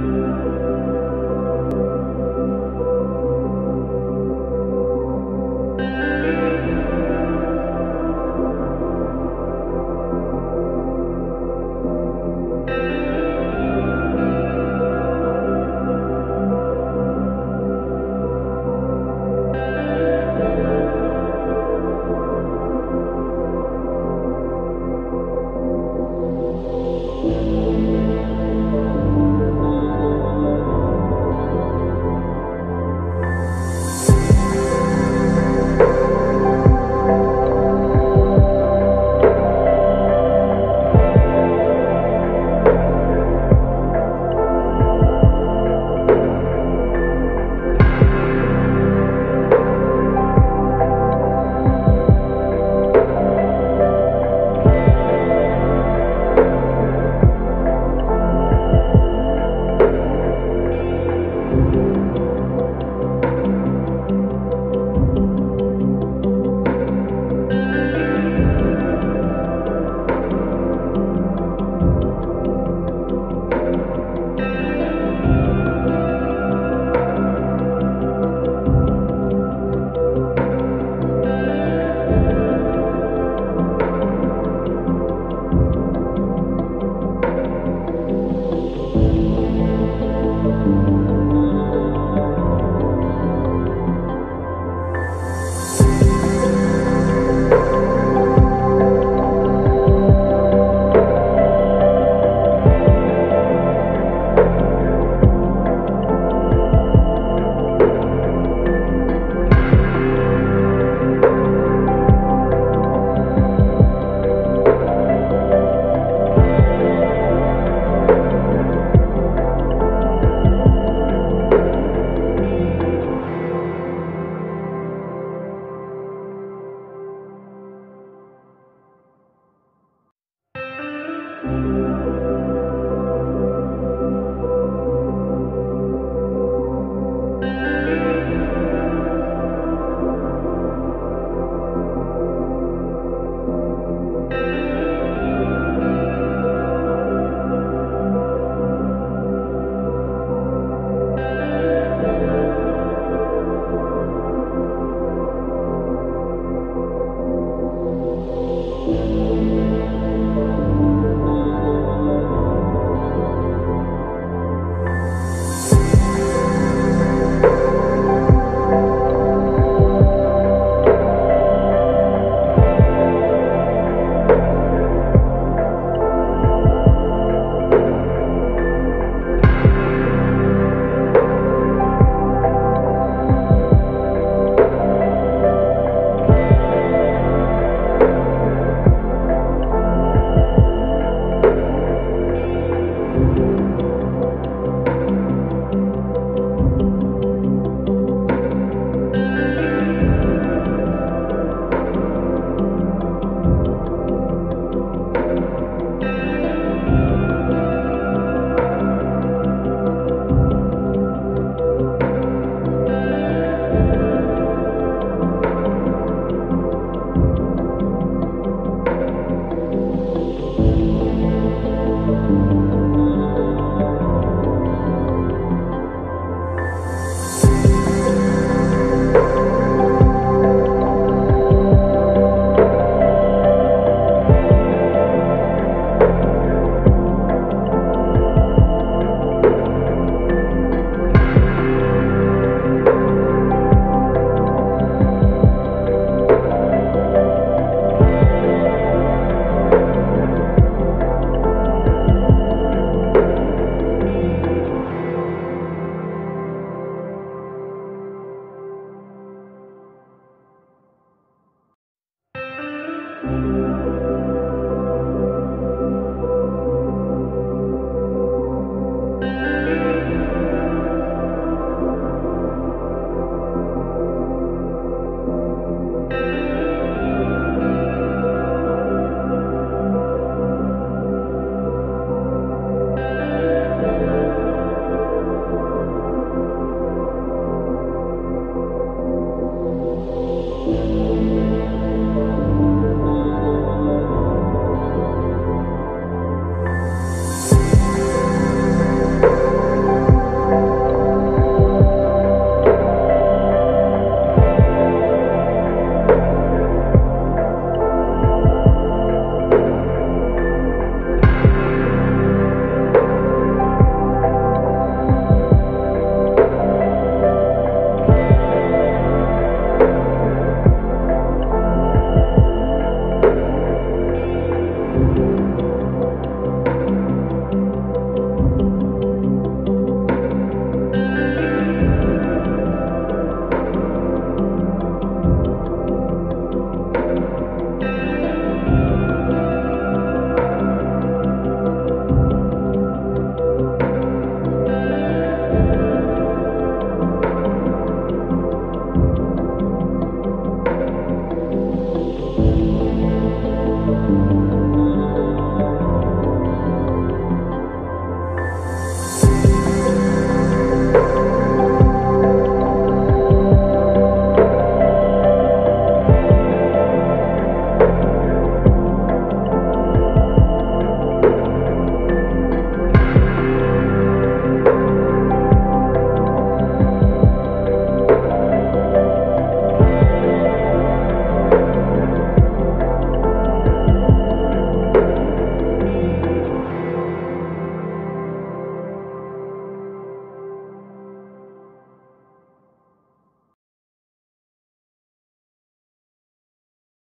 うん。